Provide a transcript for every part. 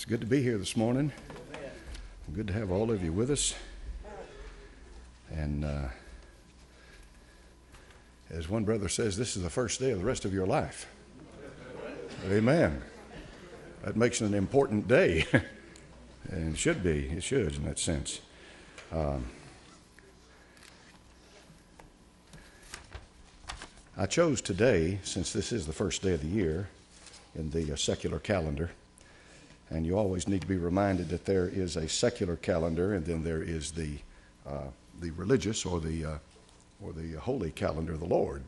It's good to be here this morning. Good to have all of you with us. And uh, as one brother says, this is the first day of the rest of your life. Amen. That makes it an important day. and it should be. It should, in that sense. Um, I chose today, since this is the first day of the year in the uh, secular calendar, and you always need to be reminded that there is a secular calendar, and then there is the uh, the religious or the uh, or the holy calendar of the Lord.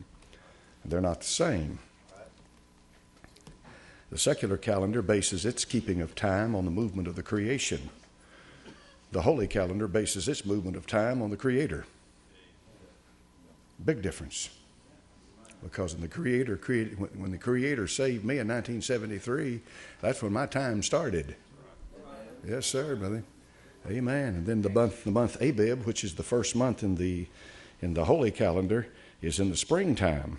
They're not the same. The secular calendar bases its keeping of time on the movement of the creation. The holy calendar bases its movement of time on the Creator. Big difference. Because when the Creator created, when the Creator saved me in 1973, that's when my time started. Yes, sir, brother. Amen. And then the month, the month Abib, which is the first month in the in the holy calendar, is in the springtime,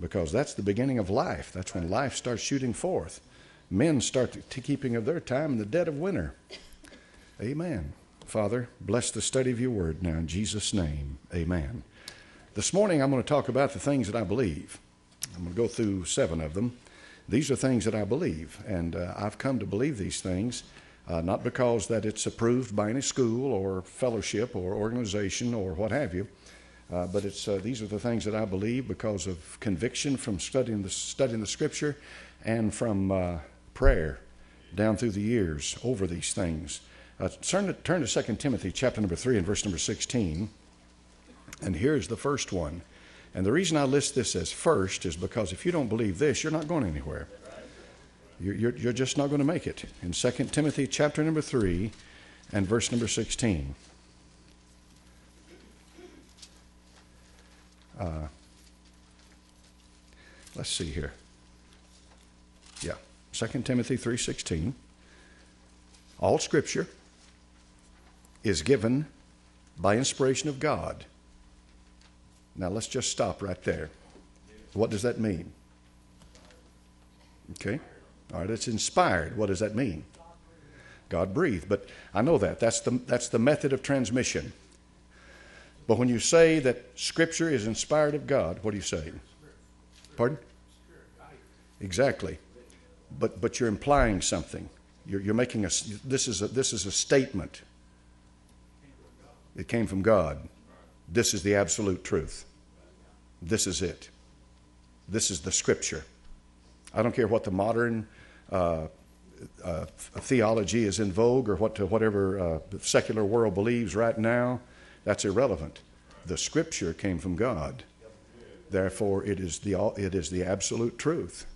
because that's the beginning of life. That's when life starts shooting forth. Men start the keeping of their time in the dead of winter. Amen. Father, bless the study of your word now in Jesus' name. Amen. This morning I'm going to talk about the things that I believe. I'm going to go through seven of them. These are things that I believe, and uh, I've come to believe these things uh, not because that it's approved by any school or fellowship or organization or what have you, uh, but it's uh, these are the things that I believe because of conviction from studying the studying the Scripture and from uh, prayer down through the years over these things. Uh, turn to, turn to 2 Timothy chapter number 3 and verse number 16. And here's the first one. And the reason I list this as first is because if you don't believe this, you're not going anywhere. You're, you're, you're just not going to make it. In 2 Timothy chapter number 3 and verse number 16. Uh, let's see here. Yeah, 2 Timothy 3:16. All scripture is given by inspiration of God. Now let's just stop right there. What does that mean? Okay. All right, it's inspired. What does that mean? God breathed. But I know that. That's the, that's the method of transmission. But when you say that Scripture is inspired of God, what are you saying? Pardon? Exactly. But, but you're implying something. You're, you're making a, this is a, this is a statement. It came from God. This is the absolute truth. This is it. This is the Scripture. I don't care what the modern uh, uh, theology is in vogue or what whatever uh, secular world believes right now, that's irrelevant. The Scripture came from God. Therefore, it is the, it is the absolute truth.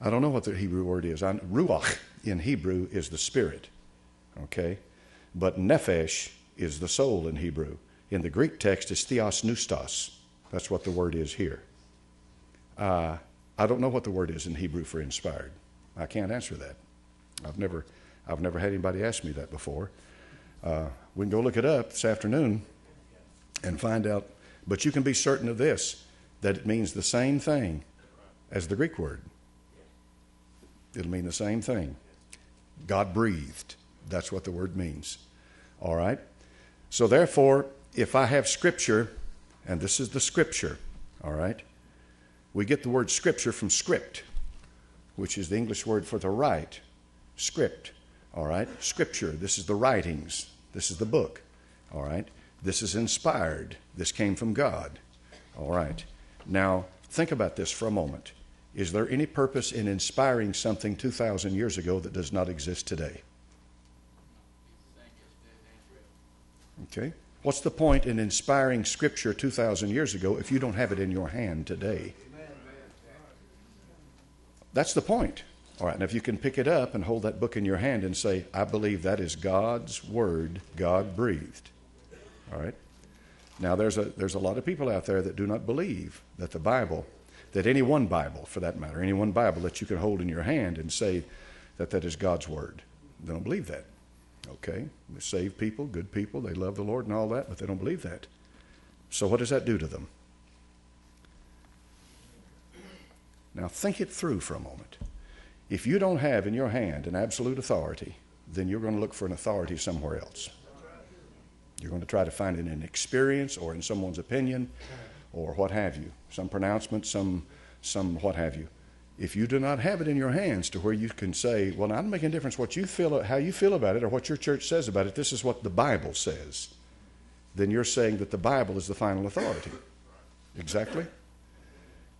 I don't know what the Hebrew word is. I, ruach in Hebrew is the spirit, okay? But nephesh is the soul in Hebrew. In the Greek text, it's theopneustos. That's what the word is here. Uh, I don't know what the word is in Hebrew for inspired. I can't answer that. I've never, I've never had anybody ask me that before. Uh, we can go look it up this afternoon and find out. But you can be certain of this that it means the same thing as the Greek word. It'll mean the same thing. God breathed. That's what the word means. All right? So, therefore, if I have Scripture, and this is the Scripture, all right? We get the word scripture from script, which is the English word for the write. Script. All right? Scripture. This is the writings. This is the book. All right? This is inspired. This came from God. All right. Now, think about this for a moment. Is there any purpose in inspiring something 2,000 years ago that does not exist today? Okay. What's the point in inspiring Scripture 2,000 years ago if you don't have it in your hand today? That's the point. All right, and if you can pick it up and hold that book in your hand and say, I believe that is God's word, God breathed. All right? Now, there's a, there's a lot of people out there that do not believe that the Bible, that any one Bible, for that matter, any one Bible that you can hold in your hand and say that that is God's word. They don't believe that. Okay? we save people, good people, they love the Lord and all that, but they don't believe that. So, what does that do to them? Now, think it through for a moment. If you don't have in your hand an absolute authority, then you're going to look for an authority somewhere else. You're going to try to find it in experience or in someone's opinion or what have you, some pronouncement, some, some what have you. If you do not have it in your hands to where you can say, well, not making a difference what you feel, how you feel about it or what your church says about it, this is what the Bible says, then you're saying that the Bible is the final authority. Exactly?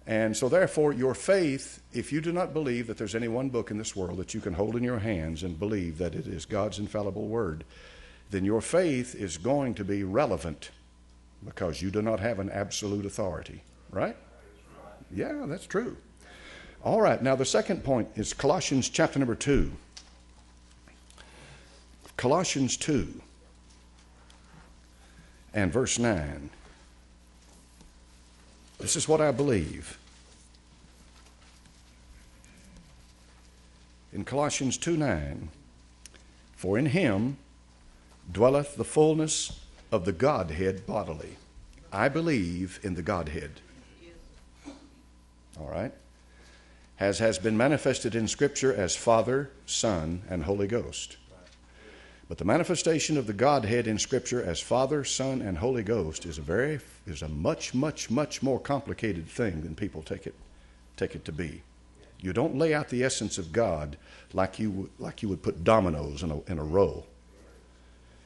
And so, therefore, your faith, if you do not believe that there's any one book in this world that you can hold in your hands and believe that it is God's infallible word, then your faith is going to be relevant because you do not have an absolute authority. Right? Yeah, that's true. All right, now the second point is Colossians chapter number 2. Colossians 2 and verse 9. This is what I believe. In Colossians 2 9, for in him dwelleth the fullness of the Godhead bodily. I believe in the Godhead. All right? As has been manifested in Scripture as Father, Son, and Holy Ghost. But the manifestation of the Godhead in Scripture as Father, Son, and Holy Ghost is a very is a much, much, much more complicated thing than people take it take it to be. You don't lay out the essence of God like you like you would put dominoes in a, in a row.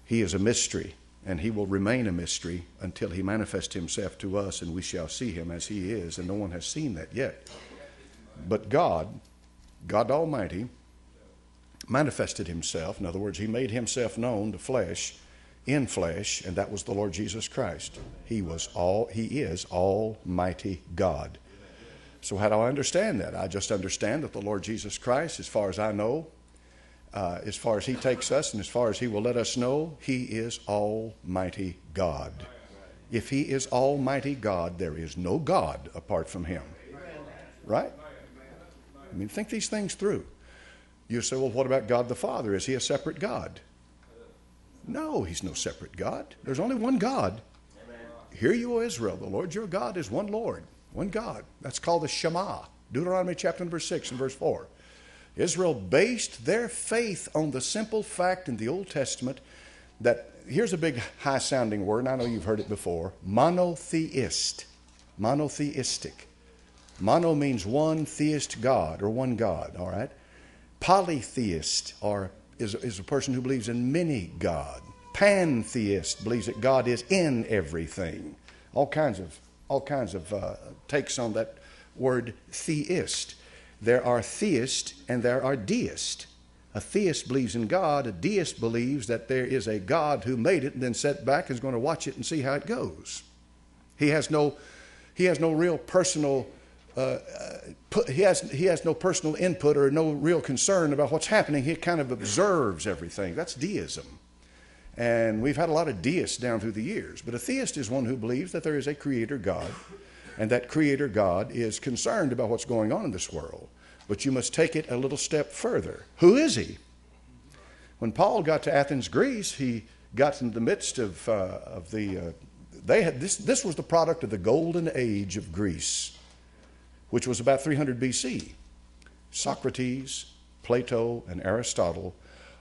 He is a mystery, and he will remain a mystery until he manifests himself to us, and we shall see him as he is, and no one has seen that yet. But God, God Almighty, manifested himself. In other words, he made himself known to flesh in flesh, and that was the Lord Jesus Christ. He was all he is almighty God. So how do I understand that? I just understand that the Lord Jesus Christ, as far as I know, uh, as far as he takes us and as far as he will let us know, he is almighty God. If he is almighty God, there is no God apart from him. Right? I mean, think these things through. You say, well, what about God the Father? Is he a separate God? No, he's no separate God. There's only one God. Hear you, O Israel, the Lord your God is one Lord, one God. That's called the Shema. Deuteronomy chapter number 6 and verse 4. Israel based their faith on the simple fact in the Old Testament that, here's a big high sounding word, and I know you've heard it before monotheist. Monotheistic. Mono means one theist God or one God, all right? Polytheist or is, is a person who believes in many God. Pantheist believes that God is in everything. All kinds of all kinds of uh, takes on that word theist. There are theist and there are deist. A theist believes in God. A deist believes that there is a God who made it and then sat back and is going to watch it and see how it goes. He has no, he has no real personal uh, put, he, has, he has no personal input or no real concern about what's happening. He kind of observes everything. That's deism. And we've had a lot of deists down through the years. But a theist is one who believes that there is a creator God, and that creator God is concerned about what's going on in this world. But you must take it a little step further. Who is he? When Paul got to Athens, Greece, he got in the midst of, uh, of the. Uh, they had this, this was the product of the golden age of Greece which was about 300 BC. Socrates, Plato, and Aristotle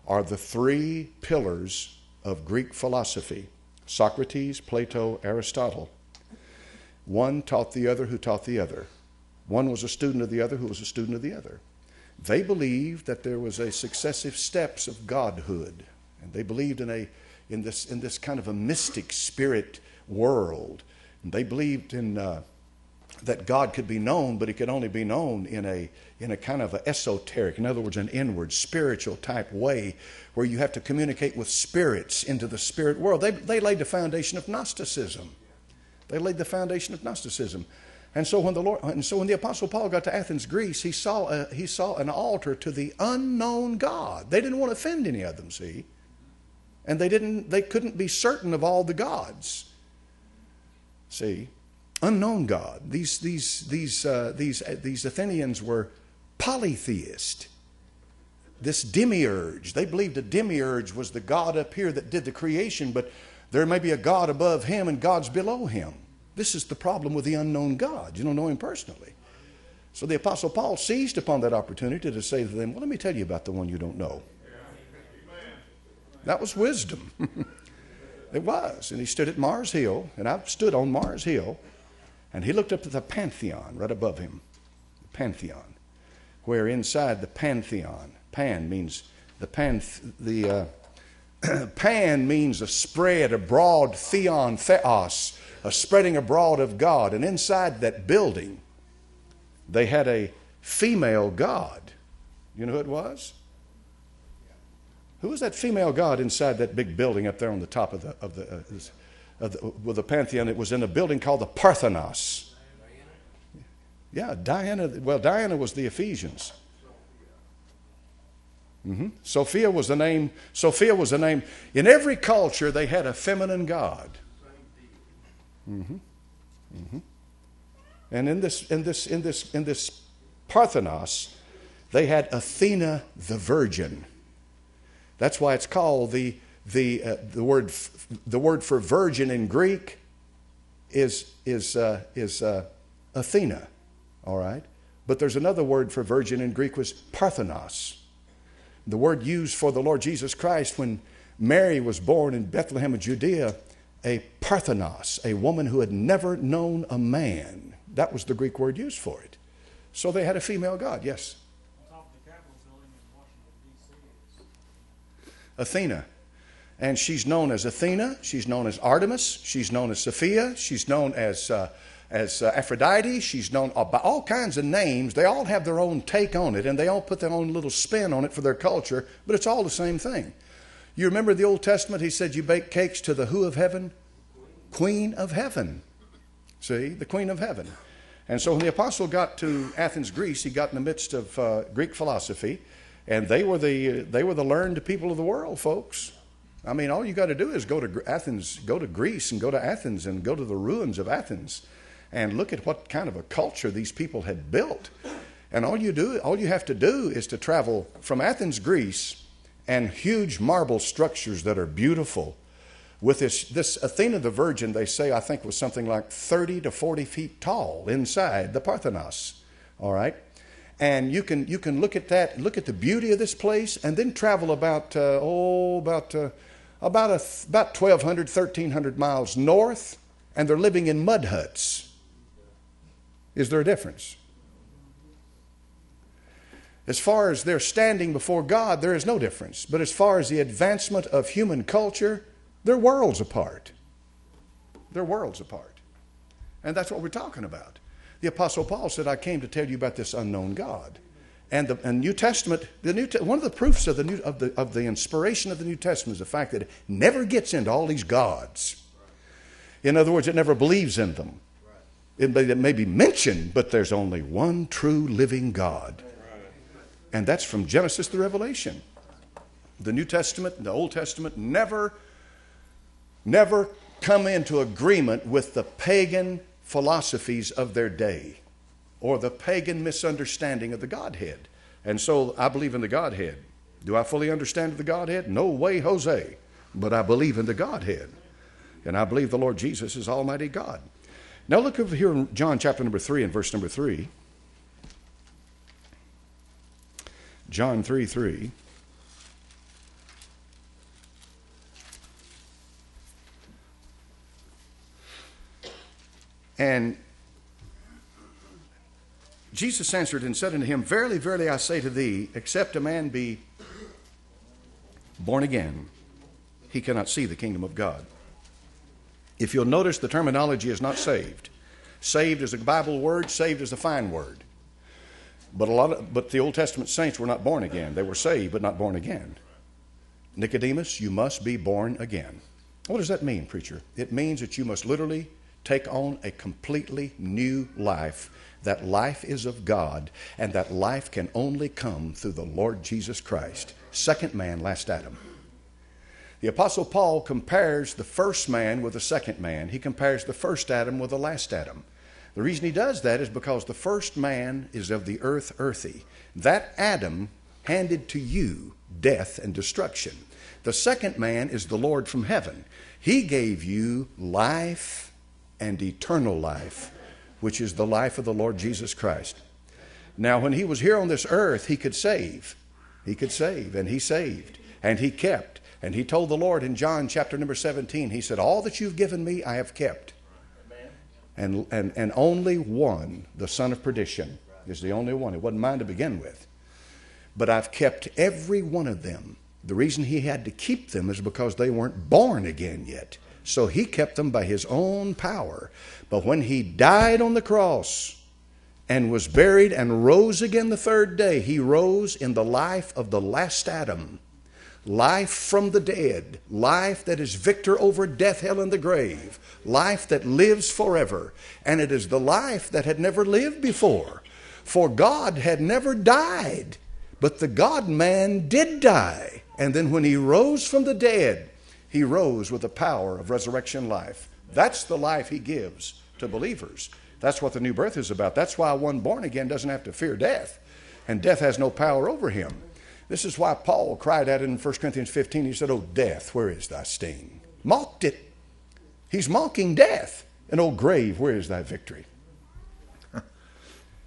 are the three pillars of Greek philosophy Socrates, Plato, Aristotle. One taught the other who taught the other. One was a student of the other who was a student of the other. They believed that there was a successive steps of godhood, and they believed in a in this in this kind of a mystic spirit world. And they believed in uh, that God could be known, but He could only be known in a in a kind of a esoteric, in other words, an inward, spiritual type way, where you have to communicate with spirits into the spirit world. They they laid the foundation of Gnosticism. They laid the foundation of Gnosticism. And so when the Lord, and so when the Apostle Paul got to Athens, Greece, he saw a, he saw an altar to the unknown God. They didn't want to offend any of them, see, and they didn't they couldn't be certain of all the gods. See, unknown God. These, these, these, uh, these, uh, these Athenians were polytheist. This demiurge, they believed a demiurge was the God up here that did the creation, but there may be a God above him and gods below him. This is the problem with the unknown God. You don't know him personally. So the Apostle Paul seized upon that opportunity to say to them, Well, let me tell you about the one you don't know. That was wisdom. it was. And he stood at Mars Hill, and I stood on Mars Hill, and he looked up at the Pantheon right above him. The Pantheon. Where inside the Pantheon, Pan means the pan, the uh, Pan means a spread, a broad, theon, theos, a spreading abroad of God. And inside that building, they had a female god. You know who it was? Who was that female god inside that big building up there on the top of the, of the, uh, of the with the Pantheon? It was in a building called the Parthenos. Yeah, Diana. Well, Diana was the Ephesians. Mm-hmm. Sophia was the name. Sophia was the name. In every culture, they had a feminine god. Mm-hmm. Mm-hmm. And in this, in this, in this, in this Parthenos, they had Athena the Virgin. That's why it's called the the uh, the word the word for virgin in Greek is is uh, is uh, Athena. All right, but there's another word for virgin in Greek was Parthenos. The word used for the Lord Jesus Christ when Mary was born in Bethlehem of Judea, a Parthenos, a woman who had never known a man. That was the Greek word used for it. So they had a female god, yes. Athena. And she's known as Athena, she's known as Artemis, she's known as Sophia, she's known as, uh, as uh, Aphrodite, she's known by all kinds of names. They all have their own take on it, and they all put their own little spin on it for their culture, but it's all the same thing. You remember the Old Testament? He said, You bake cakes to the who of heaven? Queen of heaven. See, the Queen of heaven. And so when the apostle got to Athens, Greece, he got in the midst of uh, Greek philosophy. And they were the they were the learned people of the world, folks. I mean, all you got to do is go to Athens, go to Greece, and go to Athens, and go to the ruins of Athens, and look at what kind of a culture these people had built. And all you do, all you have to do, is to travel from Athens, Greece, and huge marble structures that are beautiful. With this, this Athena the Virgin, they say, I think was something like 30 to 40 feet tall inside the Parthenos. All right? And you can you can look at that, look at the beauty of this place, and then travel about uh, oh about uh, about a, about 1,200, 1,300 miles north, and they're living in mud huts. Is there a difference? As far as they're standing before God, there is no difference. But as far as the advancement of human culture, they're worlds apart. They're worlds apart. And that's what we're talking about. The Apostle Paul said, I came to tell you about this unknown God. And the and New Testament, the New, one of the proofs of the, New, of, the, of the inspiration of the New Testament is the fact that it never gets into all these gods. In other words, it never believes in them. It may, it may be mentioned, but there's only one true living God. And that's from Genesis to Revelation. The New Testament, and the Old Testament never, never come into agreement with the pagan philosophies of their day or the pagan misunderstanding of the Godhead. And so I believe in the Godhead. Do I fully understand the Godhead? No way, Jose. But I believe in the Godhead. And I believe the Lord Jesus is Almighty God. Now look over here in John chapter number 3 and verse number 3. John 3 3. And Jesus answered and said unto him, Verily, verily, I say to thee, except a man be born again, he cannot see the kingdom of God. If you'll notice, the terminology is not saved. Saved is a Bible word, saved is a fine word. But a lot of, but the Old Testament saints were not born again. They were saved, but not born again. Nicodemus, you must be born again. What does that mean, preacher? It means that you must literally take on a completely new life. That life is of God, and that life can only come through the Lord Jesus Christ. Second man, last Adam. The Apostle Paul compares the first man with the second man. He compares the first Adam with the last Adam. The reason he does that is because the first man is of the earth earthy. That Adam handed to you death and destruction. The second man is the Lord from heaven. He gave you life and eternal life, which is the life of the Lord Jesus Christ. Now, when he was here on this earth, he could save. He could save, and he saved, and he kept. And he told the Lord in John chapter number 17, he said, All that you've given me, I have kept. And, and, and only one, the son of perdition, is the only one. It wasn't mine to begin with. But I've kept every one of them. The reason he had to keep them is because they weren't born again yet. So he kept them by his own power. But when he died on the cross and was buried and rose again the third day, he rose in the life of the last Adam life from the dead, life that is victor over death, hell, and the grave, life that lives forever. And it is the life that had never lived before. For God had never died, but the God man did die. And then when he rose from the dead, he rose with the power of resurrection life. That's the life he gives to believers. That's what the new birth is about. That's why one born again doesn't have to fear death, and death has no power over him. This is why Paul cried out in 1 Corinthians 15. He said, Oh, death, where is thy sting? Mocked it. He's mocking death. And, oh, grave, where is thy victory?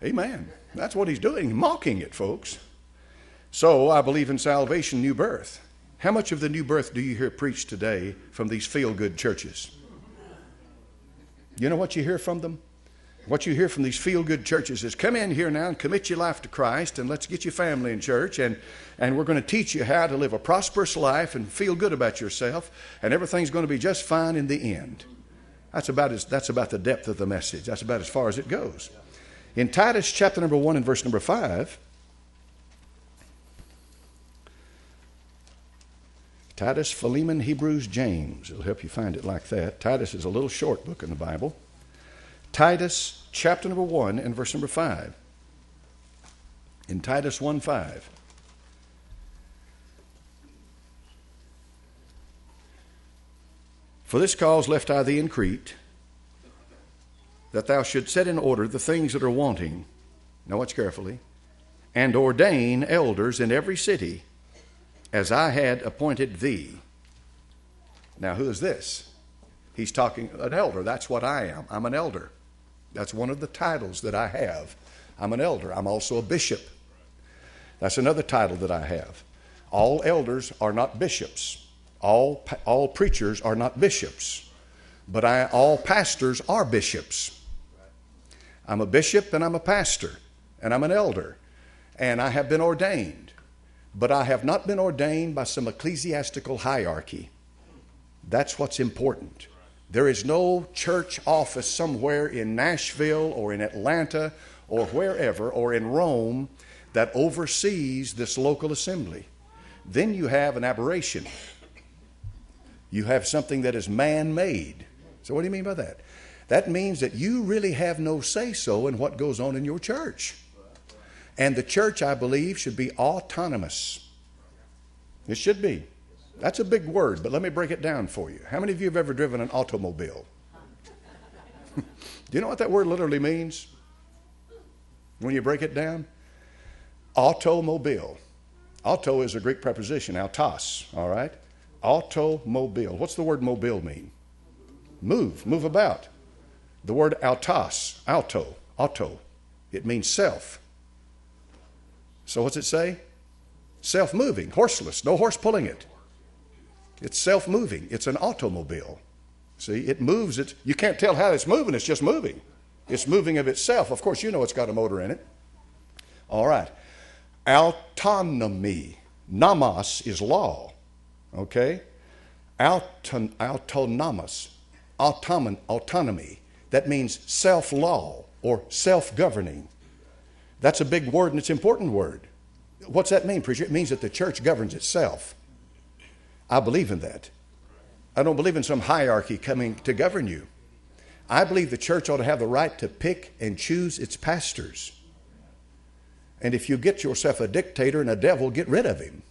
Amen. That's what he's doing, mocking it, folks. So I believe in salvation, new birth. How much of the new birth do you hear preached today from these feel good churches? You know what you hear from them? What you hear from these feel good churches is come in here now and commit your life to Christ and let's get your family in church and, and we're going to teach you how to live a prosperous life and feel good about yourself and everything's going to be just fine in the end. That's about, as, that's about the depth of the message. That's about as far as it goes. In Titus chapter number 1 and verse number 5, Titus, Philemon, Hebrews, James. It'll help you find it like that. Titus is a little short book in the Bible. Titus chapter number 1 and verse number 5. In Titus 1 5. For this cause left I thee in Crete, that thou should set in order the things that are wanting. Now watch carefully. And ordain elders in every city, as I had appointed thee. Now, who is this? He's talking an elder. That's what I am. I'm an elder. That's one of the titles that I have. I'm an elder. I'm also a bishop. That's another title that I have. All elders are not bishops. All, all preachers are not bishops. But I, all pastors are bishops. I'm a bishop and I'm a pastor and I'm an elder and I have been ordained. But I have not been ordained by some ecclesiastical hierarchy. That's what's important. There is no church office somewhere in Nashville or in Atlanta or wherever or in Rome that oversees this local assembly. Then you have an aberration. You have something that is man made. So, what do you mean by that? That means that you really have no say so in what goes on in your church. And the church, I believe, should be autonomous. It should be. That's a big word, but let me break it down for you. How many of you have ever driven an automobile? Do you know what that word literally means? When you break it down? Automobile. Auto is a Greek preposition, autos, all right? Automobile. What's the word mobile mean? Move, move about. The word autos, auto, auto, it means self. So what's it say? Self moving, horseless, no horse pulling it. It's self moving, it's an automobile. See, it moves it. You can't tell how it's moving, it's just moving. It's moving of itself. Of course, you know it's got a motor in it. All right. Autonomy. Nomos is law. Okay? Auton- autonomous. Autonom- autonomy. That means self law or self governing. That's a big word and it's an important word. What's that mean, preacher? It means that the church governs itself. I believe in that. I don't believe in some hierarchy coming to govern you. I believe the church ought to have the right to pick and choose its pastors. And if you get yourself a dictator and a devil, get rid of him.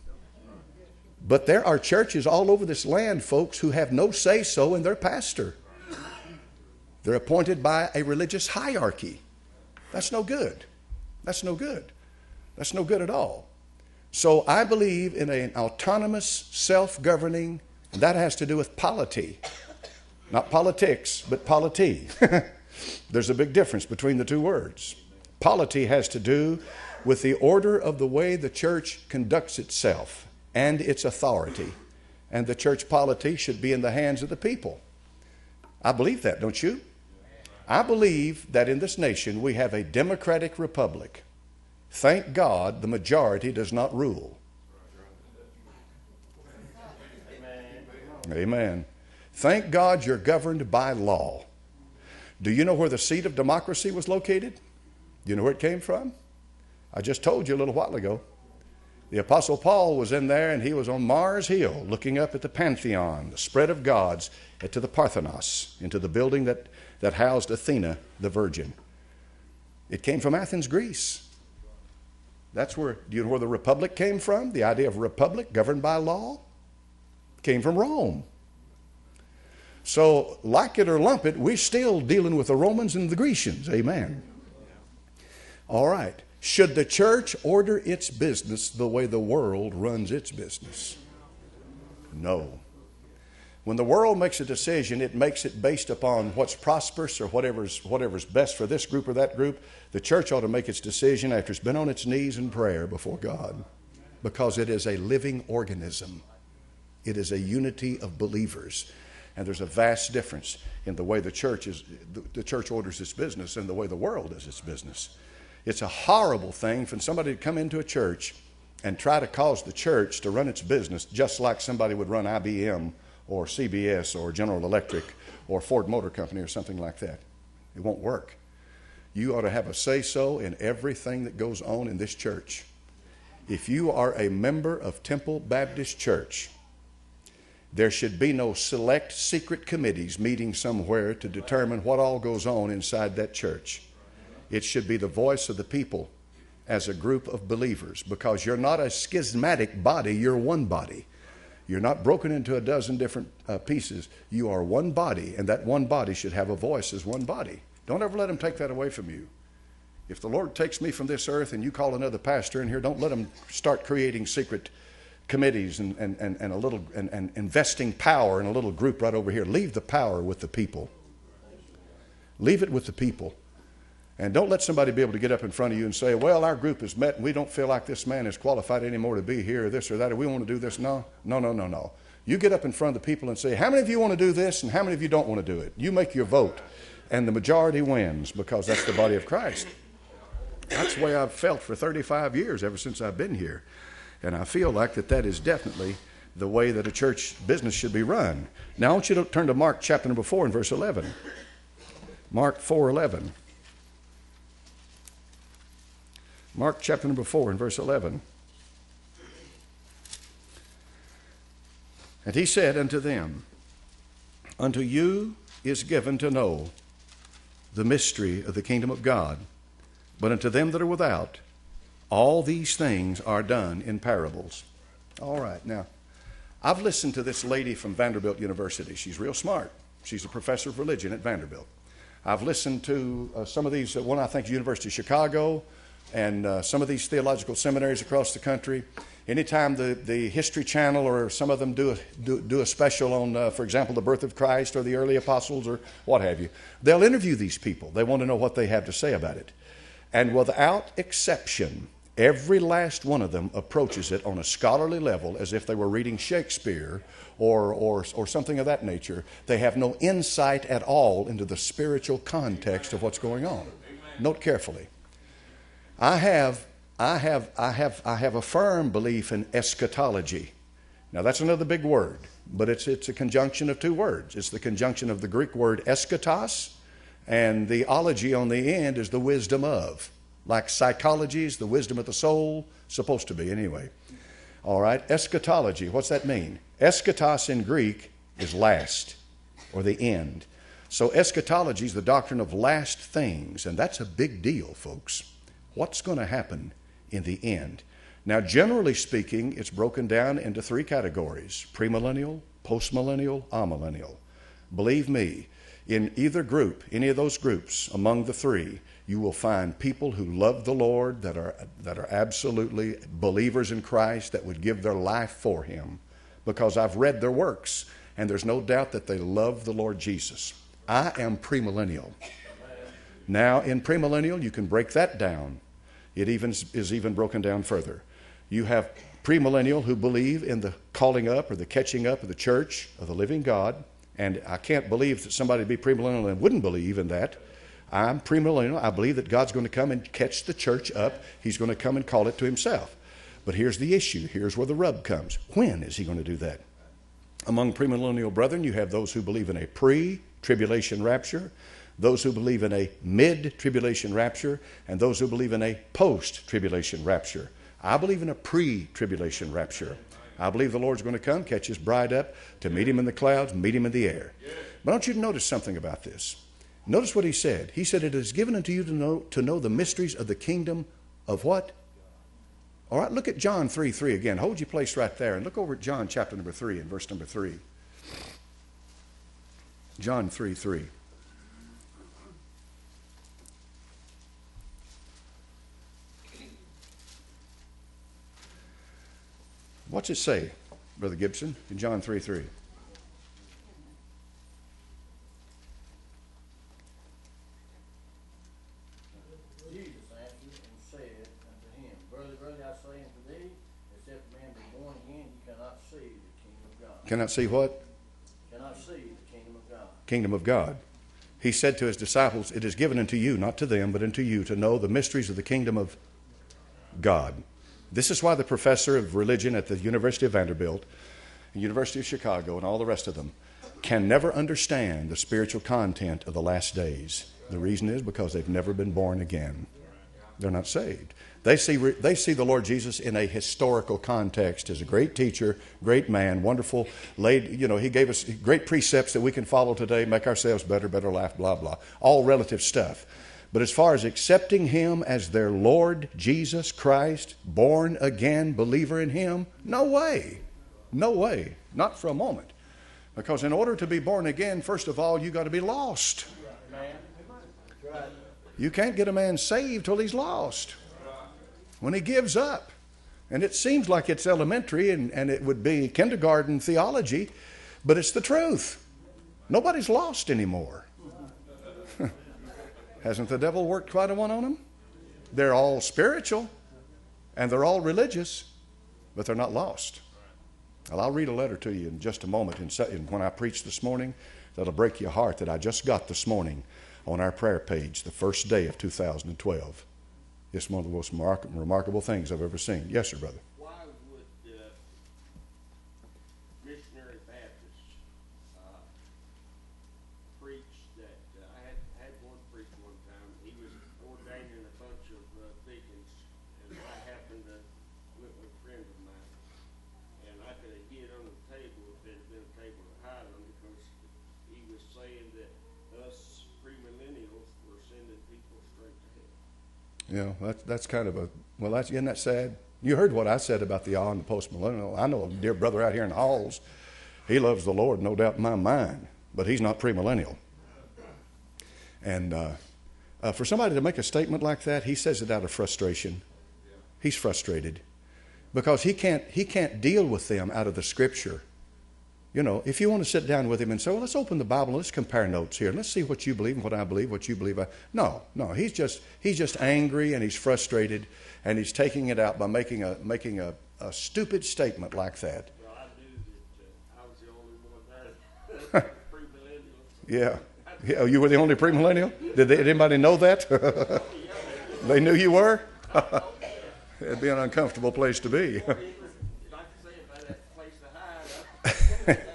But there are churches all over this land, folks, who have no say so in their pastor. They're appointed by a religious hierarchy. That's no good. That's no good. That's no good at all. So I believe in an autonomous, self governing, that has to do with polity. Not politics, but polity. There's a big difference between the two words. Polity has to do with the order of the way the church conducts itself and its authority. And the church polity should be in the hands of the people. I believe that, don't you? I believe that in this nation we have a democratic republic. Thank God the majority does not rule. Amen. Amen. Thank God you're governed by law. Do you know where the seat of democracy was located? Do you know where it came from? I just told you a little while ago. The Apostle Paul was in there and he was on Mars Hill looking up at the Pantheon, the spread of gods, to the Parthenos, into the building that, that housed Athena, the Virgin. It came from Athens, Greece. That's where, do you know where the republic came from? The idea of republic governed by law came from Rome. So, like it or lump it, we're still dealing with the Romans and the Grecians. Amen. All right. Should the church order its business the way the world runs its business? No. When the world makes a decision, it makes it based upon what's prosperous or whatever's, whatever's best for this group or that group. The church ought to make its decision after it's been on its knees in prayer before God because it is a living organism. It is a unity of believers. And there's a vast difference in the way the church, is, the church orders its business and the way the world does its business. It's a horrible thing for somebody to come into a church and try to cause the church to run its business just like somebody would run IBM or CBS or General Electric or Ford Motor Company or something like that. It won't work. You ought to have a say so in everything that goes on in this church. If you are a member of Temple Baptist Church, there should be no select secret committees meeting somewhere to determine what all goes on inside that church. It should be the voice of the people as a group of believers because you're not a schismatic body, you're one body. You're not broken into a dozen different uh, pieces. You are one body, and that one body should have a voice as one body. Don't ever let them take that away from you. If the Lord takes me from this earth and you call another pastor in here, don't let them start creating secret committees and, and, and, and a little and, and investing power in a little group right over here. Leave the power with the people. Leave it with the people. And don't let somebody be able to get up in front of you and say, well, our group has met and we don't feel like this man is qualified anymore to be here or this or that or we want to do this. No, no, no, no, no. You get up in front of the people and say, how many of you want to do this and how many of you don't want to do it? You make your vote and the majority wins because that's the body of Christ. That's the way I've felt for 35 years ever since I've been here. And I feel like that that is definitely the way that a church business should be run. Now I want you to turn to Mark chapter number 4 and verse 11. Mark 4:11. Mark chapter number 4 and verse 11. And he said unto them, Unto you is given to know the mystery of the kingdom of God, but unto them that are without, all these things are done in parables. All right, now, I've listened to this lady from Vanderbilt University. She's real smart. She's a professor of religion at Vanderbilt. I've listened to uh, some of these, uh, one I think University of Chicago, and uh, some of these theological seminaries across the country. Anytime the, the History Channel or some of them do a, do, do a special on, uh, for example, the birth of Christ or the early apostles or what have you, they'll interview these people. They want to know what they have to say about it. And without exception, every last one of them approaches it on a scholarly level as if they were reading Shakespeare or, or, or something of that nature. They have no insight at all into the spiritual context of what's going on. Note carefully. I have, I have, I have, I have a firm belief in eschatology. Now that's another big word, but it's, it's a conjunction of two words. It's the conjunction of the Greek word eschatos, and the ology on the end is the wisdom of. Like psychology is the wisdom of the soul, supposed to be anyway. All right, eschatology, what's that mean? Eschatos in Greek is last or the end. So eschatology is the doctrine of last things, and that's a big deal, folks what's going to happen in the end. Now, generally speaking, it's broken down into three categories premillennial, postmillennial, amillennial. Believe me, in either group, any of those groups among the three, you will find people who love the Lord, that are, that are absolutely believers in Christ, that would give their life for Him, because I've read their works, and there's no doubt that they love the Lord Jesus. I am premillennial. Now, in premillennial, you can break that down. It even is even broken down further. You have premillennial who believe in the calling up or the catching up of the church of the living God. And I can't believe that somebody would be premillennial and wouldn't believe in that. I'm premillennial. I believe that God's going to come and catch the church up. He's going to come and call it to himself. But here's the issue. Here's where the rub comes. When is he going to do that? Among premillennial brethren, you have those who believe in a pre tribulation rapture, those who believe in a mid tribulation rapture, and those who believe in a post tribulation rapture. I believe in a pre tribulation rapture. I believe the Lord's going to come, catch his bride up, to meet him in the clouds, meet him in the air. But I want you to notice something about this. Notice what he said. He said, It is given unto you to know, to know the mysteries of the kingdom of what? All right, look at John 3 3 again. Hold your place right there and look over at John chapter number 3 and verse number 3. John 3 3. What's it say, Brother Gibson, in John 3 3? Jesus answered and said unto him, Verily, verily, I say unto thee, except a man be born again, he cannot see the kingdom of God. Cannot see what? Cannot see the kingdom of God. Kingdom of God. He said to his disciples, It is given unto you, not to them, but unto you, to know the mysteries of the kingdom of God. This is why the professor of religion at the University of Vanderbilt, University of Chicago, and all the rest of them can never understand the spiritual content of the last days. The reason is because they've never been born again. They're not saved. They see, they see the Lord Jesus in a historical context as a great teacher, great man, wonderful, laid, you know, he gave us great precepts that we can follow today, make ourselves better, better life, blah, blah. All relative stuff. But as far as accepting Him as their Lord Jesus Christ, born again believer in Him, no way. No way. Not for a moment. Because in order to be born again, first of all, you got to be lost. You can't get a man saved till he's lost. When he gives up. And it seems like it's elementary and, and it would be kindergarten theology, but it's the truth. Nobody's lost anymore. Hasn't the devil worked quite a one on them? They're all spiritual and they're all religious, but they're not lost. Well, I'll read a letter to you in just a moment. And when I preach this morning, that'll break your heart that I just got this morning on our prayer page, the first day of 2012. It's one of the most remarkable things I've ever seen. Yes, sir, brother. Why would uh, missionary Baptists uh, preach that? Uh, I had had one preach one time. He was ordaining a bunch of uh, deacons, and I happened to went with a friend of mine, and I could have hid under the table if there had been a table to hide on because he was saying that us premillennials were sending people straight to hell. Yeah, that's that's kind of a well. That's isn't that sad? You heard what I said about the all and the post millennial. I know a dear brother out here in Halls. He loves the Lord, no doubt in my mind, but he's not premillennial. And uh, uh, for somebody to make a statement like that, he says it out of frustration. He's frustrated because he can't he can't deal with them out of the Scripture. You know, if you want to sit down with him and say, well, let's open the Bible, and let's compare notes here, let's see what you believe and what I believe, what you believe. I... No, no, he's just he's just angry and he's frustrated, and he's taking it out by making a making a, a stupid statement like that. Well, I knew that uh, I was the only one premillennials. Yeah, yeah. You were the only premillennial. Did, they, did anybody know that? they knew you were. It'd be an uncomfortable place to be.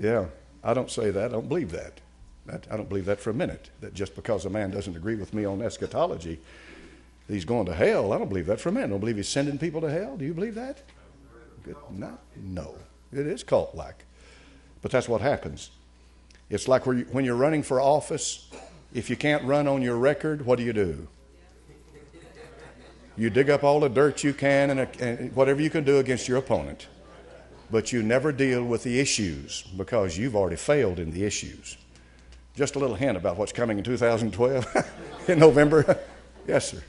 Yeah, I don't say that. I don't believe that. that. I don't believe that for a minute. That just because a man doesn't agree with me on eschatology, he's going to hell. I don't believe that for a minute. I don't believe he's sending people to hell. Do you believe that? Good. No, no. It is cult like. But that's what happens. It's like when you're running for office, if you can't run on your record, what do you do? You dig up all the dirt you can and whatever you can do against your opponent but you never deal with the issues because you've already failed in the issues. Just a little hint about what's coming in 2012 in November. yes, sir.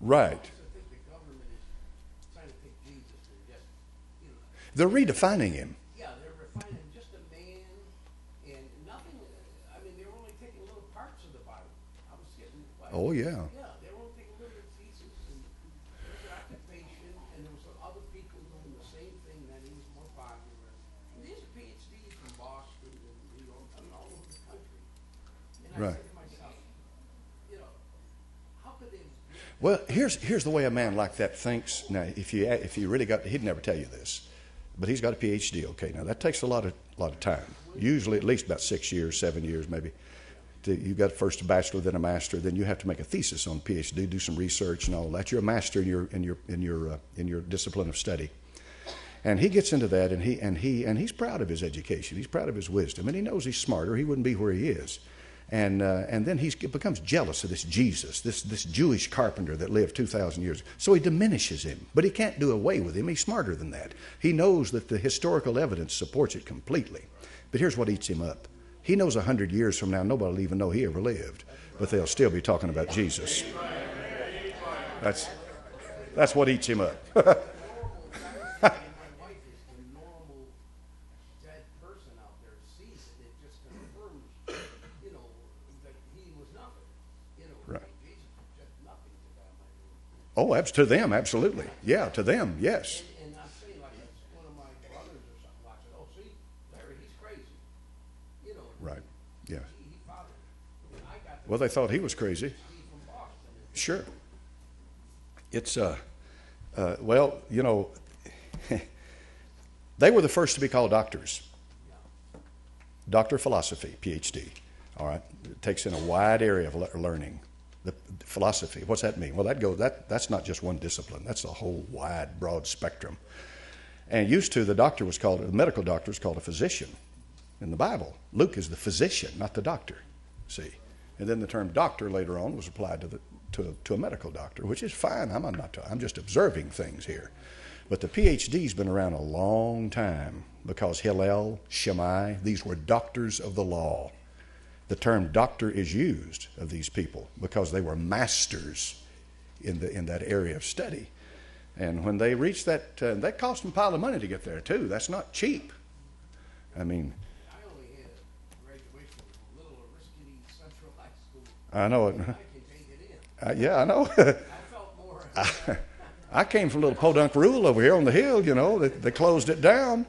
Right. I also think the government is trying to take Jesus and just, you know, They're redefining him. yeah, they're refining him just a man and nothing, I mean, they're only taking little parts of the Bible. I was getting. like- Oh, yeah. Yeah, they were only taking little pieces and there's an occupation and there was some other people doing the same thing that he was more popular. And these are PhDs from Boston and New York, I mean, all over the country. And I Right. said to myself, you know, how could they? Well, here's here's the way a man like that thinks. Now, if you if you really got, he'd never tell you this, but he's got a PhD. Okay, now that takes a lot of lot of time. Usually, at least about six years, seven years, maybe. To, you got first a bachelor, then a master, then you have to make a thesis on PhD, do some research and all that. You're a master in your in your in your uh, in your discipline of study. And he gets into that, and he and he and he's proud of his education. He's proud of his wisdom, and he knows he's smarter. He wouldn't be where he is. And uh, and then he becomes jealous of this Jesus, this this Jewish carpenter that lived two thousand years. So he diminishes him, but he can't do away with him. He's smarter than that. He knows that the historical evidence supports it completely. But here's what eats him up. He knows a hundred years from now nobody will even know he ever lived, but they'll still be talking about Jesus. That's that's what eats him up. Oh, to them, absolutely. Yeah, to them, yes. and, and I'm saying like it's one of my brothers or something watching. Oh, see, Larry, he's crazy. You know, Right. Yeah. he, he followed. I got the Well, they thought he was crazy. Sure. It's, uh, uh, well, you know, they were the first to be called doctors. Doctor of philosophy, PhD. All right. It takes in a wide area of learning. The philosophy. What's that mean? Well, that goes. that that's not just one discipline. That's a whole wide, broad spectrum. And used to, the doctor was called, the medical doctor was called a physician in the Bible. Luke is the physician, not the doctor. See, and then the term doctor later on was applied to the to, to a medical doctor, which is fine. I'm not. I'm just observing things here. But the PhD's been around a long time because Hillel, Shammai, these were doctors of the law. The term doctor is used of these people because they were masters in the in that area of study. And when they reached that, uh, that cost them a pile of money to get there too. That's not cheap. I mean, I only had a graduation from Little Oriskany Central High School. I know it. Uh, yeah, I know. I. I came from a little Podunk Rule over here on the hill. You know, they, they closed it down.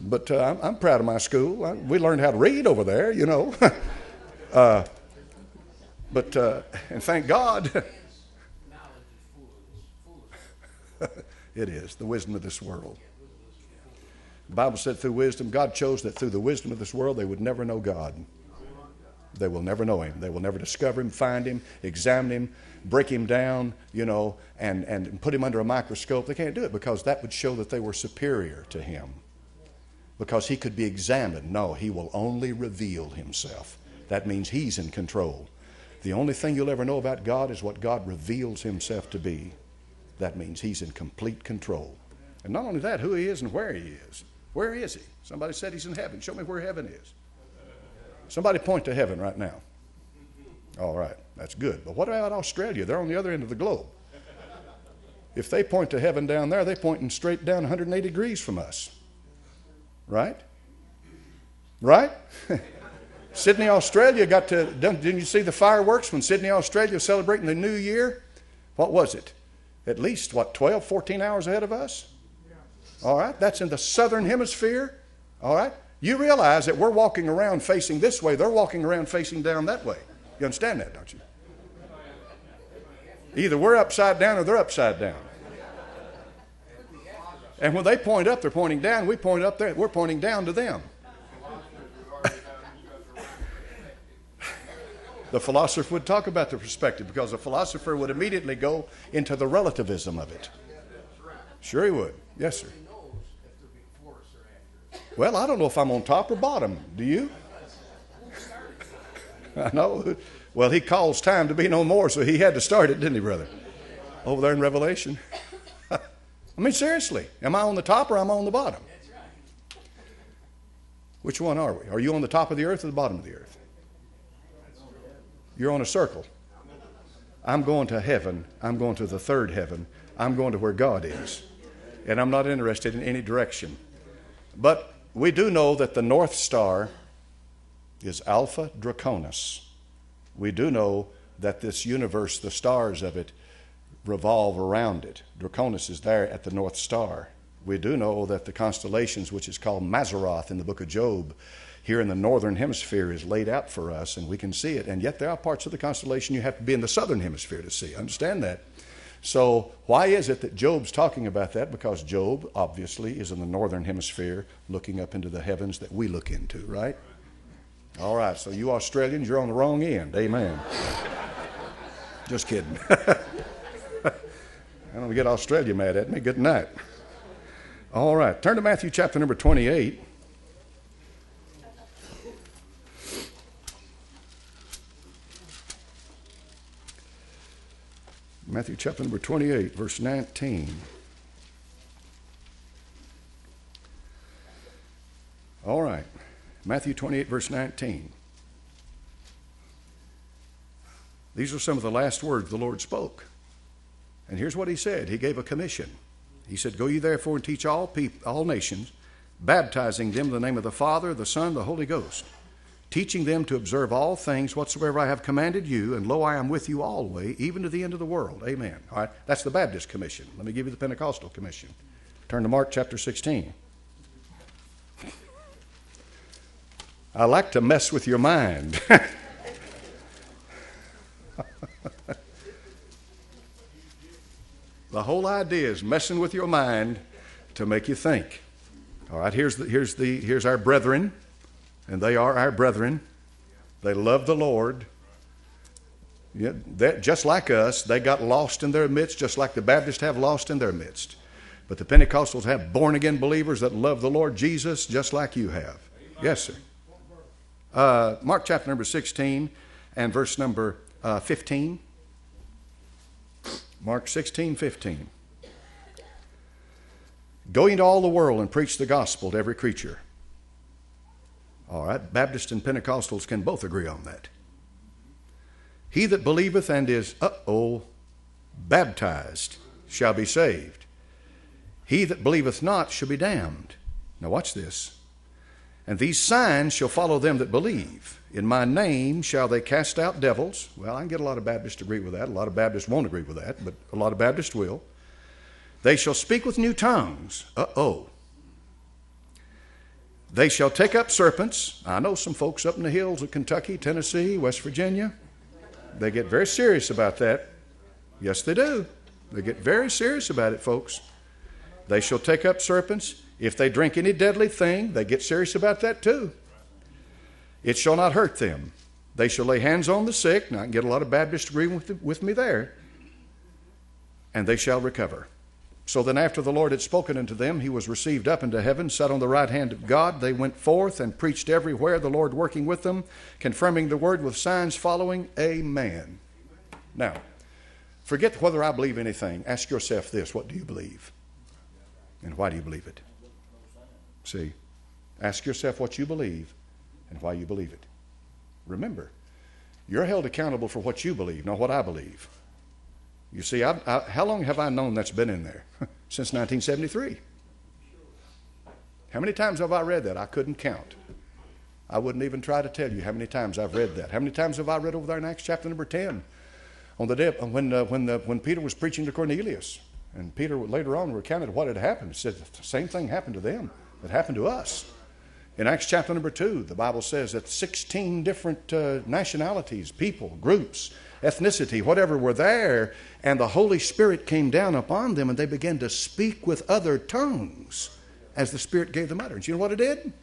But uh, I'm, I'm proud of my school. I, we learned how to read over there. You know. uh, but uh, and thank God, it is the wisdom of this world. The Bible said through wisdom, God chose that through the wisdom of this world they would never know God. They will never know Him. They will never discover Him, find Him, examine Him, break Him down, you know, and, and put Him under a microscope. They can't do it because that would show that they were superior to Him. Because He could be examined. No, He will only reveal Himself. That means He's in control. The only thing you'll ever know about God is what God reveals Himself to be. That means He's in complete control. And not only that, who He is and where He is. Where is He? Somebody said He's in heaven. Show me where heaven is. Somebody point to heaven right now. All right, that's good. But what about Australia? They're on the other end of the globe. If they point to heaven down there, they're pointing straight down 180 degrees from us. Right? Right? Sydney, Australia got to, didn't you see the fireworks when Sydney, Australia was celebrating the new year? What was it? At least, what, 12, 14 hours ahead of us? All right, that's in the southern hemisphere. All right, you realize that we're walking around facing this way, they're walking around facing down that way. You understand that, don't you? Either we're upside down or they're upside down. And when they point up, they're pointing down. We point up there, we're pointing down to them. the philosopher would talk about the perspective because the philosopher would immediately go into the relativism of it. Sure, he would. Yes, sir. He knows if they're before us or after us. Well, I don't know if I'm on top or bottom. Do you? I know. Well, he calls time to be no more, so he had to start it, didn't he, brother? Over there in Revelation. I mean, seriously, am I on the top or am I on the bottom? Which one are we? Are you on the top of the earth or the bottom of the earth? You're on a circle. I'm going to heaven. I'm going to the third heaven. I'm going to where God is. And I'm not interested in any direction. But we do know that the North Star is Alpha Draconis. We do know that this universe, the stars of it, revolve around it. Draconis is there at the North Star. We do know that the constellations, which is called Mazzaroth in the book of Job, here in the northern hemisphere is laid out for us and we can see it. And yet there are parts of the constellation you have to be in the southern hemisphere to see. Understand that. So, why is it that Job's talking about that? Because Job, obviously, is in the northern hemisphere looking up into the heavens that we look into, right? All right, so you Australians, you're on the wrong end. Amen. Just kidding. I don't get Australia mad at me. Good night. All right, turn to Matthew chapter number 28. Matthew chapter number 28, verse 19. All right. Matthew 28, verse 19. These are some of the last words the Lord spoke. And here's what he said He gave a commission. He said, Go ye therefore and teach all, people, all nations, baptizing them in the name of the Father, the Son, the Holy Ghost, teaching them to observe all things whatsoever I have commanded you, and lo, I am with you always, even to the end of the world. Amen. All right, that's the Baptist commission. Let me give you the Pentecostal commission. Turn to Mark chapter 16. I like to mess with your mind. the whole idea is messing with your mind to make you think. All right, here's, the, here's, the, here's our brethren, and they are our brethren. They love the Lord. Yeah, just like us, they got lost in their midst, just like the Baptists have lost in their midst. But the Pentecostals have born again believers that love the Lord Jesus just like you have. Yes, sir. Uh, Mark chapter number 16 and verse number uh, 15. Mark 16, 15. Go into all the world and preach the gospel to every creature. All right, Baptists and Pentecostals can both agree on that. He that believeth and is, uh oh, baptized shall be saved. He that believeth not shall be damned. Now, watch this. And these signs shall follow them that believe. In my name shall they cast out devils. Well, I can get a lot of Baptists to agree with that. A lot of Baptists won't agree with that, but a lot of Baptists will. They shall speak with new tongues. Uh oh. They shall take up serpents. I know some folks up in the hills of Kentucky, Tennessee, West Virginia. They get very serious about that. Yes, they do. They get very serious about it, folks. They shall take up serpents. If they drink any deadly thing, they get serious about that too. It shall not hurt them. They shall lay hands on the sick. Now, I can get a lot of Baptists agreeing with, with me there. And they shall recover. So then, after the Lord had spoken unto them, he was received up into heaven, sat on the right hand of God. They went forth and preached everywhere, the Lord working with them, confirming the word with signs following. Amen. Now, forget whether I believe anything. Ask yourself this what do you believe? And why do you believe it? See, ask yourself what you believe and why you believe it. Remember, you're held accountable for what you believe, not what I believe. You see, I, I, how long have I known that's been in there? Since 1973. How many times have I read that? I couldn't count. I wouldn't even try to tell you how many times I've read that. How many times have I read over there in Acts chapter number 10? On the day when, uh, when, the, when Peter was preaching to Cornelius, and Peter later on recounted what had happened. He said the same thing happened to them that happened to us. In Acts chapter number 2, the Bible says that 16 different uh, nationalities, people, groups, ethnicity, whatever were there, and the Holy Spirit came down upon them and they began to speak with other tongues as the Spirit gave them utterance. You know what it did?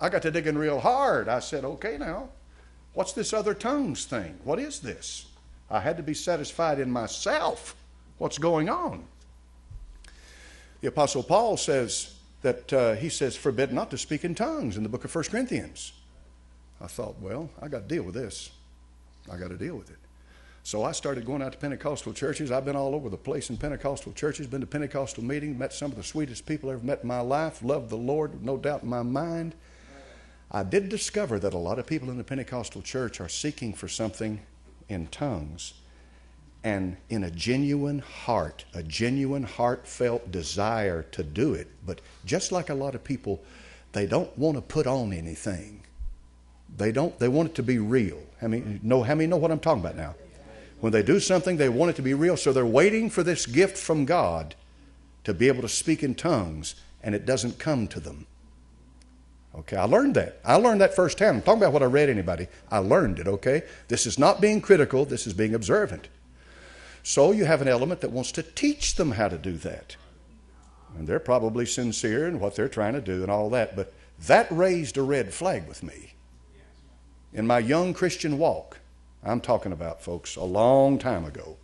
I got to digging real hard. I said, okay, now, what's this other tongues thing? What is this? I had to be satisfied in myself what's going on. The Apostle Paul says that uh, he says, forbid not to speak in tongues in the book of 1 Corinthians. I thought, well, I got to deal with this. I got to deal with it. So I started going out to Pentecostal churches. I've been all over the place in Pentecostal churches, been to Pentecostal meetings, met some of the sweetest people I ever met in my life, loved the Lord, no doubt in my mind. I did discover that a lot of people in the Pentecostal church are seeking for something in tongues and in a genuine heart, a genuine heartfelt desire to do it. But just like a lot of people, they don't want to put on anything. They don't. They want it to be real. How many know? How many know what I'm talking about now? When they do something, they want it to be real. So they're waiting for this gift from God to be able to speak in tongues, and it doesn't come to them. Okay, I learned that. I learned that firsthand. I'm talking about what I read anybody. I learned it, okay? This is not being critical, this is being observant. So you have an element that wants to teach them how to do that. And they're probably sincere in what they're trying to do and all that, but that raised a red flag with me. In my young Christian walk, I'm talking about, folks, a long time ago,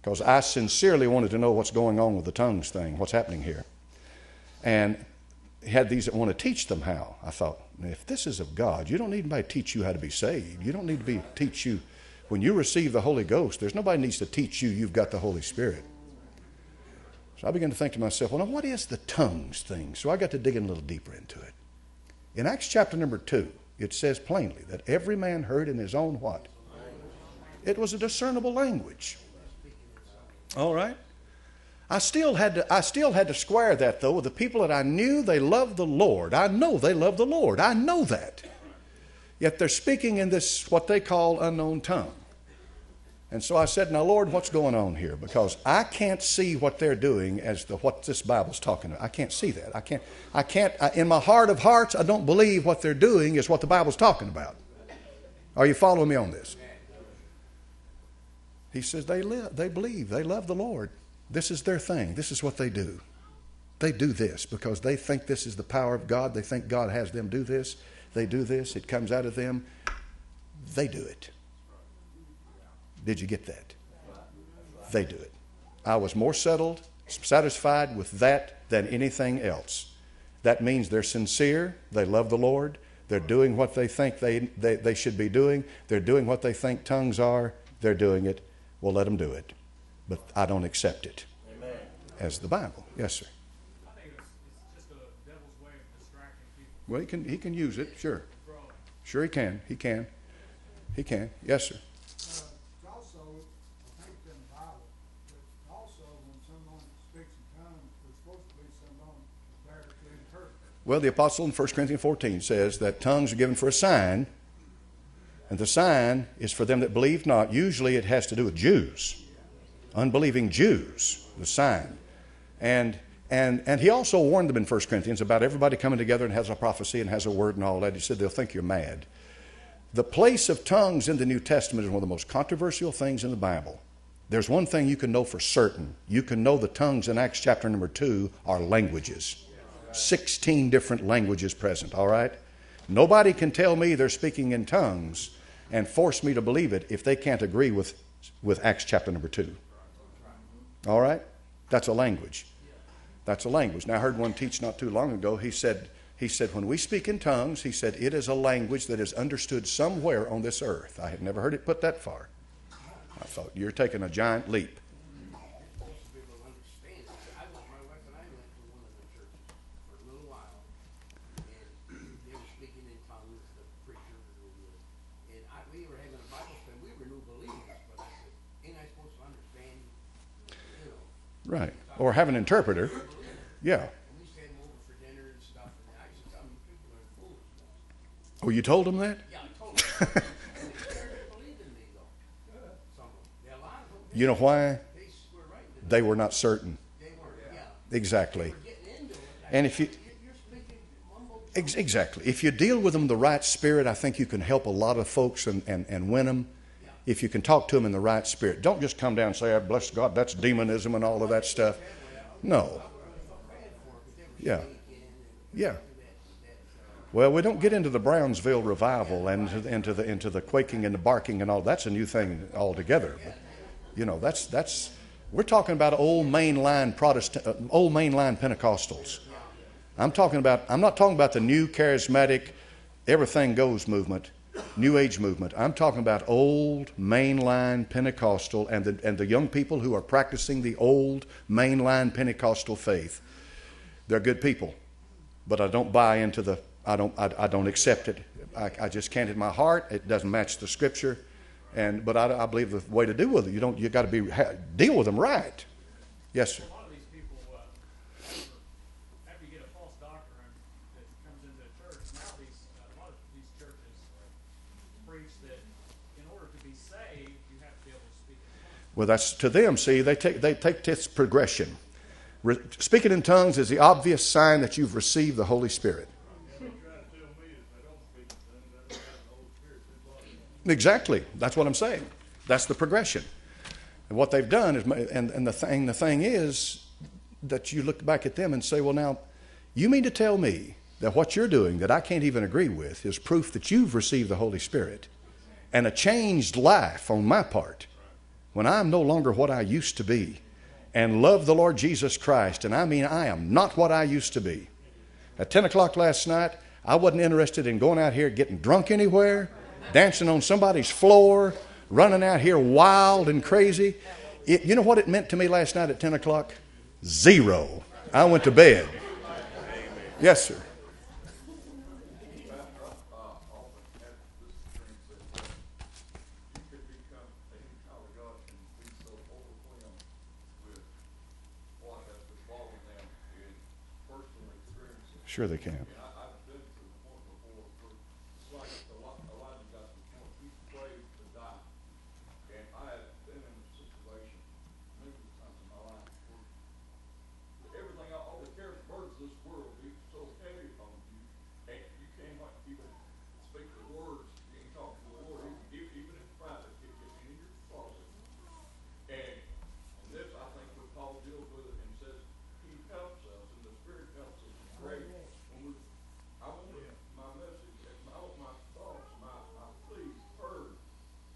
because I sincerely wanted to know what's going on with the tongues thing, what's happening here. And had these that want to teach them how. I thought, if this is of God, you don't need anybody to teach you how to be saved. You don't need to be teach you when you receive the Holy Ghost. There's nobody needs to teach you. You've got the Holy Spirit. So I began to think to myself, well, now what is the tongues thing? So I got to digging a little deeper into it. In Acts chapter number two, it says plainly that every man heard in his own what? It was a discernible language. All right. I still had to I still had to square that though with the people that I knew they loved the Lord. I know they love the Lord. I know that. Yet they're speaking in this what they call unknown tongue. And so I said, Now Lord, what's going on here? Because I can't see what they're doing as to what this Bible's talking about. I can't see that. I can't I can't I, in my heart of hearts, I don't believe what they're doing is what the Bible's talking about. Are you following me on this? He says they live, they believe, they love the Lord. This is their thing. This is what they do. They do this because they think this is the power of God. They think God has them do this. They do this. It comes out of them. They do it. Did you get that? They do it. I was more settled, satisfied with that than anything else. That means they're sincere. They love the Lord. They're doing what they think they, they, they should be doing. They're doing what they think tongues are. They're doing it. We'll let them do it but I don't accept it Amen. as the Bible. Yes, sir. I think it's, it's just a devil's way of distracting people Well, he can he can use it. Sure, sure he can. He can. He can. Yes, sir. Uh, also, I think it's in the Bible, but also when someone speaks in tongues, there's supposed to be someone there to interpret. Well, the apostle in 1 Corinthians 14 says that tongues are given for a sign, and the sign is for them that believe not. Usually, it has to do with Jews, unbelieving Jews. The sign, and and and he also warned them in 1 Corinthians about everybody coming together and has a prophecy and has a word and all that. He said they'll think you're mad. The place of tongues in the New Testament is one of the most controversial things in the Bible. There's one thing you can know for certain. You can know the tongues in Acts chapter number 2 are languages. 16 different languages present, all right? Nobody can tell me they're speaking in tongues and force me to believe it if they can't agree with, with Acts chapter number 2. All right? That's a language. That's a language. Now, I heard one teach not too long ago. He said, he said, when we speak in tongues, he said, it is a language that is understood somewhere on this earth. I had never heard it put that far. I thought, you're taking a giant leap. Most people don't understand. I went, my wife and I went to one of the churches for a little while, and they were speaking in tongues, the preacher was doing it. And I, we were having a Bible study, we were new believers, but I said, ain't I supposed to understand, you know? Right. Or have an interpreter. Yeah. And we used to have them over for dinner and stuff, and I used to tell them, you people are fools. Oh, you told him that? Yeah, I told them. And they started believing me though, some of them. Yeah, a lot of them, You know why? they were right, but They were not certain. yeah. Exactly. Getting into it. I And if you- "You're- You're speaking mumble Ex- Exactly. If you deal with them the right spirit, I think you can help a lot of folks and, and, and win them. If you can talk to them in the right spirit. Don't just come down and say, "Ah, bless God, that's demonism and all of that stuff. No. Yeah. Yeah. Well, we don't get into the Brownsville revival and into the, into the, into the quaking and the barking and all. That's a new thing altogether. But, you know, that's, that's, we're talking about old mainline Protestant, uh, old mainline Pentecostals. I'm talking about, I'm not talking about the new charismatic, everything goes movement, new age movement. I'm talking about old mainline Pentecostal and the, and the young people who are practicing the old mainline Pentecostal faith. They're good people, but I don't buy into the, I don't, I, I don't accept it. I, I just can't in my heart. It doesn't match the scripture. And but I, I believe the way to deal with it, you don't you got to be deal with them right. Yes, sir. A lot of these people, uh, after you get a false doctrine that comes into the church, now these, uh, a lot of these churches preach that in order to be saved, you have to be able to speak in tongues. Well, that's to them. See, they take they take this progression. Re, speaking in tongues is the obvious sign that you've received the Holy Spirit. Exactly. That's what I'm saying. That's the progression. And what they've done is, and, and the thing, the thing is that you look back at them and say, well, now, you mean to tell me that what you're doing that I can't even agree with is proof that you've received the Holy Spirit and a changed life on my part when I'm no longer what I used to be and love the Lord Jesus Christ, and I mean I am not what I used to be. At 10 o'clock last night, I wasn't interested in going out here getting drunk anywhere, dancing on somebody's floor, running out here wild and crazy. It, you know what it meant to me last night at 10 o'clock? Zero. I went to bed. Yes, sir. you could become a child of God and be so overwhelmed with what has befallen them in personal experiences. Sure, they can. And I, I've been to the point before where it's like Eli- Elijah got to the point, he prayed to die. And I have been in a situation many times in my life where everything, all all the cares and burdens of this world be so heavy upon you, and you can't like even speak the words, you can talk to the Lord, even, even in private, if you're in your closet. And, and this, I think, where Paul deals with it and says, he helps us, and the Spirit helps us great. When we, I want my message, I want my thoughts, my, my pleas heard,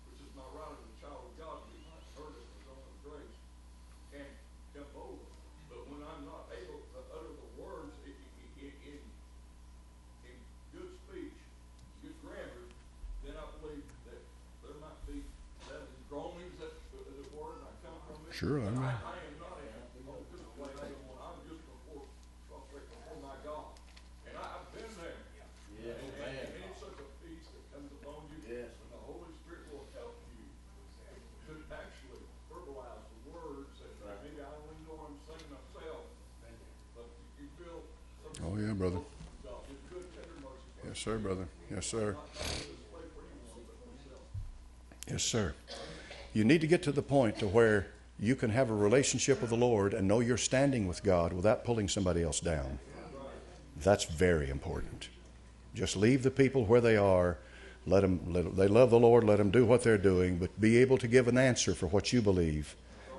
which is my right as a child of God, to be heard as a result of grace, and come over. But when I'm not able to utter the words in, in, in, in good speech, good grammar, then I believe that there might be that is groanings that the word I come from it. Sure, I know. I, I am not in on this place anymore. I'm just before prostrate before my God. And I, I've been there. Yes, and, man. and, and it's such a peace that comes upon you. Yes. And the Holy Spirit will help you to actually verbalize the words that maybe I don't even know what I'm saying myself. But feel some Oh, yeah, brother. Yes, sir, brother. Yes, sir. Yes, sir. You need to get to the point to where you can have a relationship with the Lord and know you're standing with God without pulling somebody else down. That's very important. Just leave the people where they are. Let them, let, they love the Lord, let them do what they're doing, but be able to give an answer for what you believe.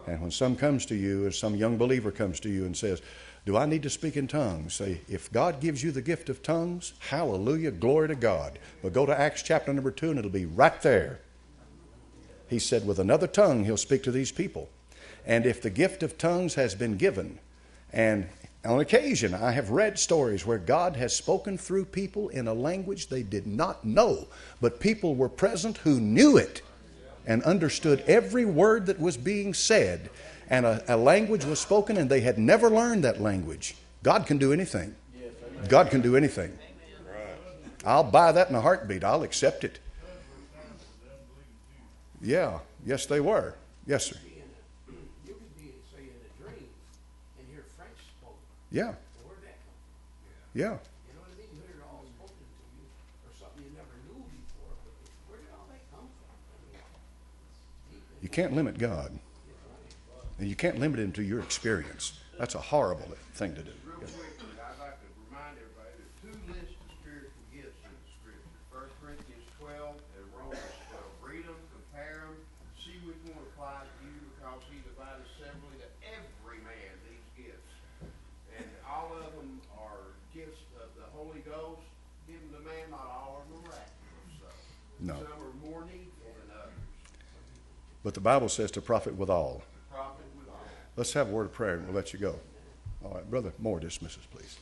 And when some comes to you, or some young believer comes to you and says, Do I need to speak in tongues? Say, If God gives you the gift of tongues, hallelujah, glory to God. But go to Acts chapter number 2, and it'll be right there. He said, With another tongue, he'll speak to these people. And if the gift of tongues has been given, and on occasion I have read stories where God has spoken through people in a language they did not know, but people were present who knew it and understood every word that was being said, and a, a language was spoken and they had never learned that language. God can do anything. God can do anything. I'll buy that in a heartbeat. I'll accept it. Yeah, yes, they were. Yes, sir. Be in a, you could be, say, in a dream and hear French spoken. Yeah, yeah. You or where did all that come from? You can't limit God, and you can't limit Him to your experience. That's a horrible thing to do. Real quick, I'd like to remind everybody, there's two lists of spiritual gifts in the scripture. First Corinthians twelve and Romans twelve. Read them, compare them, see which one applies to you, because he divided severally to every man these gifts. And all of them are gifts of the Holy Ghost, given to man, not all are miraculous, so. No. Some are more needful than others. But the Bible says to profit with all. Prophet with all. Let's have a word of prayer and we'll let you go. All right, Brother Moore, dismiss us, please.